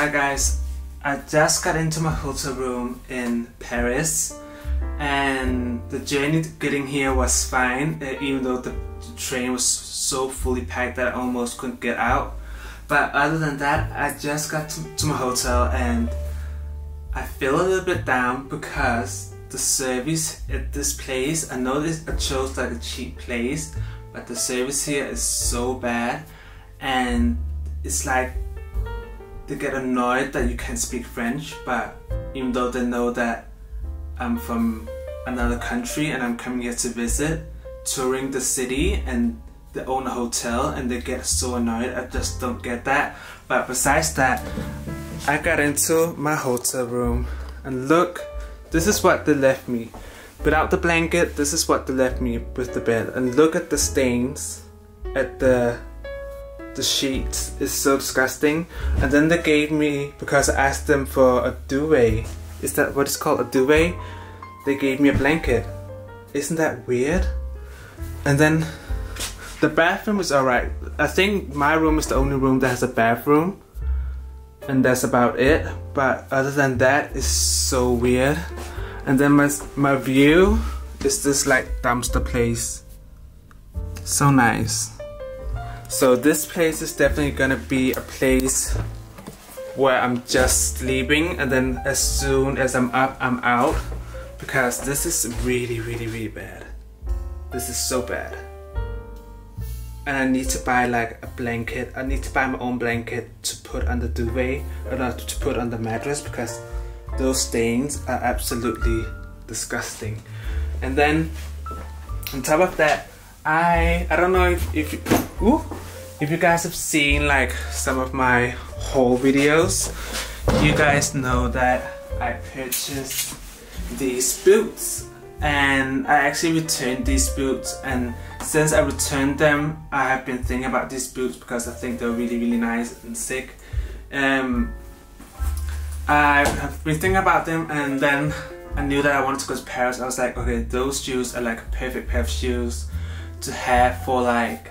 Hi guys, I just got into my hotel room in Paris and the journey getting here was fine uh, even though the train was so fully packed that I almost couldn't get out. But other than that, I just got to, to my hotel and I feel a little bit down because the service at this place, I know this I chose like a cheap place, but the service here is so bad and it's like they get annoyed that you can't speak French, but even though they know that I'm from another country and I'm coming here to visit, touring the city and they own a hotel and they get so annoyed. I just don't get that. But besides that, I got into my hotel room and look, this is what they left me. Without the blanket, this is what they left me with the bed. And look at the stains at the the sheets is so disgusting. And then they gave me, because I asked them for a duvet, is that what it's called, a duvet? They gave me a blanket. Isn't that weird? And then the bathroom is alright. I think my room is the only room that has a bathroom. And that's about it. But other than that, it's so weird. And then my, my view is this like dumpster place. So nice. So this place is definitely gonna be a place where I'm just sleeping and then as soon as I'm up, I'm out because this is really, really, really bad. This is so bad. And I need to buy like a blanket. I need to buy my own blanket to put on the duvet or not to put on the mattress because those stains are absolutely disgusting. And then on top of that, I I don't know if if you, ooh, if you guys have seen like some of my haul videos, you guys know that I purchased these boots. And I actually returned these boots. And since I returned them I have been thinking about these boots because I think they're really really nice and sick. Um, I have been thinking about them. And then I knew that I wanted to go to Paris. I was like okay those shoes are like a perfect pair of shoes to have for like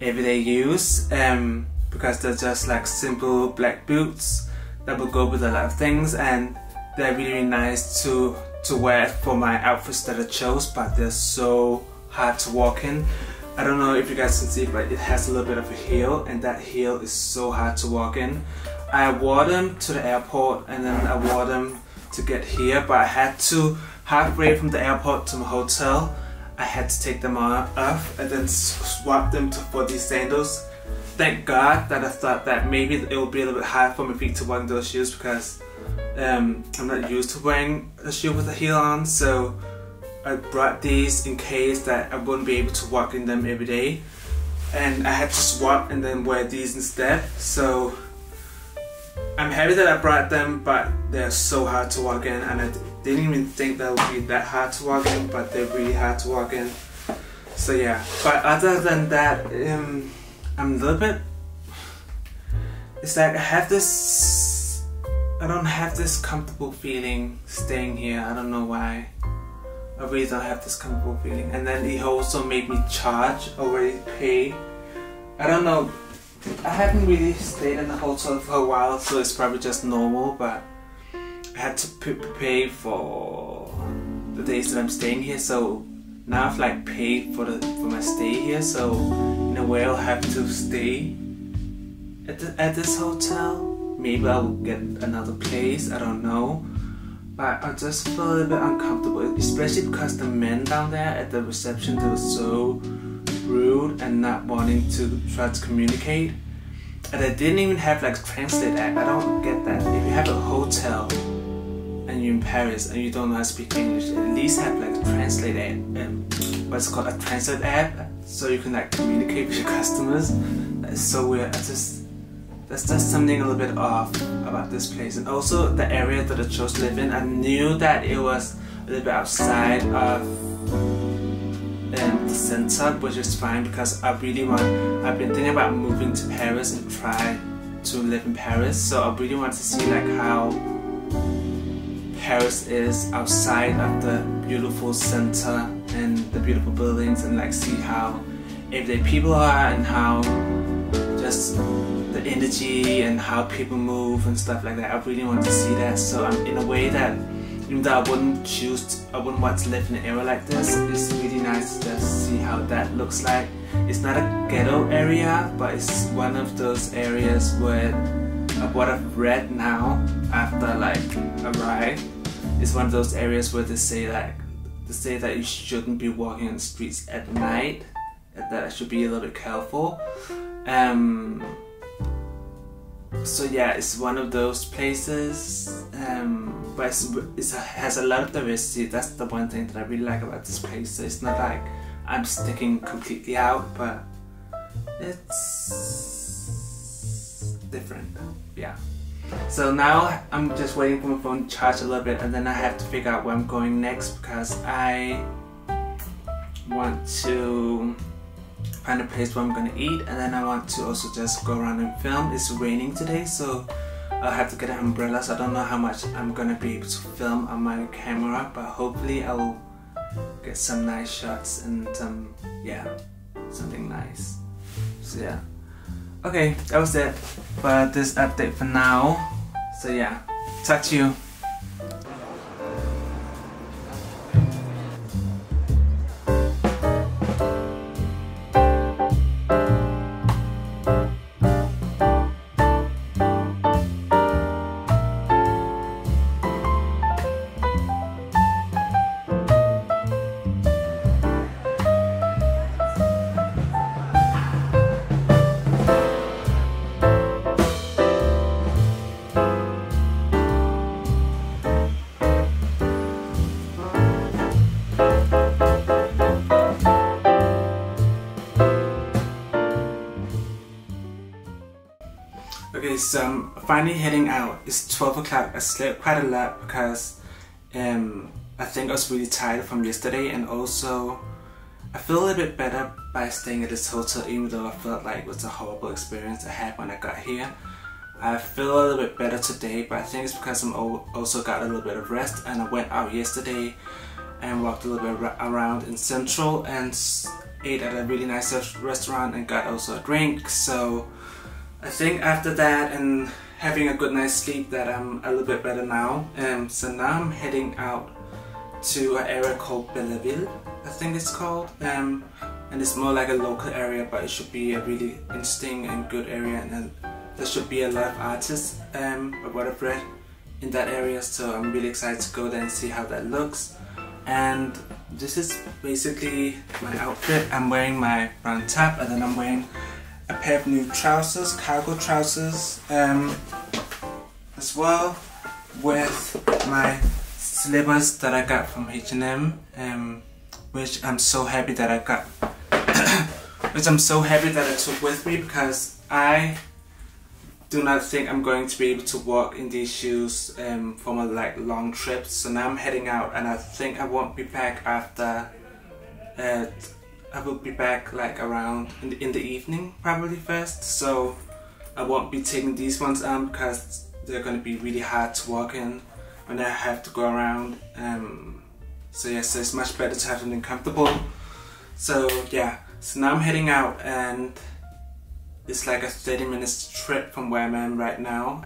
everyday use um, because they're just like simple black boots that will go with a lot of things and they're really, really nice to to wear for my outfits that I chose but they're so hard to walk in. I don't know if you guys can see but it has a little bit of a heel and that heel is so hard to walk in. I wore them to the airport and then I wore them to get here but I had to halfway from the airport to my hotel I had to take them off and then swap them to, for these sandals. Thank God that I thought that maybe it would be a little bit hard for my feet to wear those shoes because um, I'm not used to wearing a shoe with a heel on. So I brought these in case that I wouldn't be able to walk in them every day. And I had to swap and then wear these instead. So I'm happy that I brought them but they're so hard to walk in and I didn't even think that would be that hard to walk in, but they're really hard to walk in. So yeah, but other than that, um, I'm a little bit. It's like I have this. I don't have this comfortable feeling staying here. I don't know why. I really don't have this comfortable feeling. And then he also made me charge already pay. I don't know. I haven't really stayed in the hotel for a while, so it's probably just normal, but had to pay for the days that I'm staying here, so now I've like paid for the for my stay here, so in a way I'll have to stay at the, at this hotel. Maybe I'll get another place. I don't know, but I just feel a little bit uncomfortable, especially because the men down there at the reception they were so rude and not wanting to try to communicate. And I didn't even have like translate app. I don't get that. If you have a hotel and you're in Paris and you don't know how to speak English, at least have like a translate app, um, what's called a translate app, so you can like communicate with your customers. That's so weird. I just that's just something a little bit off about this place, and also the area that I chose to live in. I knew that it was a little bit outside of um, the center, which is fine because I really want. I've been thinking about moving to Paris and try to live in Paris, so I really want to see like how Paris is outside of the beautiful center and the beautiful buildings and like see how everyday people are and how just the energy and how people move and stuff like that. I really want to see that. So I'm in a way that even though I wouldn't choose, I wouldn't want to live in an area like this. It's really nice to just see how that looks like. It's not a ghetto area, but it's one of those areas where uh, what I've read now after like a ride is one of those areas where they say like they say that you shouldn't be walking on the streets at night. That I should be a little bit careful. Um, so yeah, it's one of those places, um, but it's, it's a, has a lot of diversity. That's the one thing that I really like about this place. So it's not like I'm sticking completely out, but it's different. Yeah. So now I'm just waiting for my phone to charge a little bit, and then I have to figure out where I'm going next because I want to find a place where I'm gonna eat and then I want to also just go around and film. It's raining today so I'll have to get an umbrella so I don't know how much I'm gonna be able to film on my camera but hopefully I'll get some nice shots and um, yeah something nice so yeah okay that was it for this update for now. So yeah talk to you I'm finally heading out. It's 12 o'clock. I slept quite a lot because um, I think I was really tired from yesterday and also I feel a little bit better by staying at this hotel even though I felt like it was a horrible experience I had when I got here. I feel a little bit better today but I think it's because I'm also got a little bit of rest and I went out yesterday and walked a little bit around in Central and ate at a really nice restaurant and got also a drink so I think after that and having a good night's sleep that I'm a little bit better now. Um, so now I'm heading out to an area called Belleville, I think it's called. Um, and it's more like a local area but it should be a really interesting and good area and there should be a lot of artists um, of what I've read in that area so I'm really excited to go there and see how that looks and this is basically my outfit I'm wearing my brown top and then I'm wearing a pair of new trousers, cargo trousers um, as well with my slippers that I got from H&M um, which I'm so happy that I got which I'm so happy that I took with me because I do not think I'm going to be able to walk in these shoes um, for my like long trips. So now I'm heading out and I think I won't be back after uh, I will be back like around in the, in the evening probably first. So I won't be taking these ones on because they're going to be really hard to walk in when I have to go around. Um, so yes yeah, so it's much better to have something comfortable. So yeah. So now I'm heading out and it's like a 30 minutes trip from where I am right now